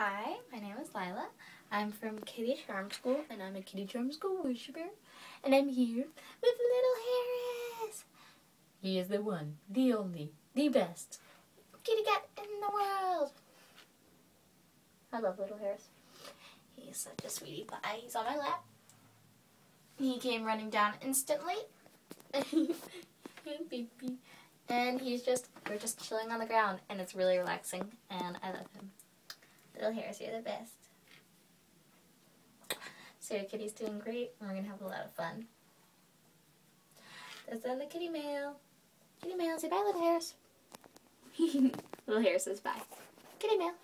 Hi, my name is Lila. I'm from Kitty Charm School, and I'm a Kitty Charm School worshiper. And I'm here with Little Harris. He is the one, the only, the best kitty cat in the world. I love Little Harris. He's such a sweetie pie. He's on my lap. He came running down instantly. And he's just, we're just chilling on the ground, and it's really relaxing, and I love him. Little hairs, you're the best. So your kitty's doing great, and we're going to have a lot of fun. That's on the kitty mail. Kitty mail, say bye, little hairs. little hair says bye. Kitty mail.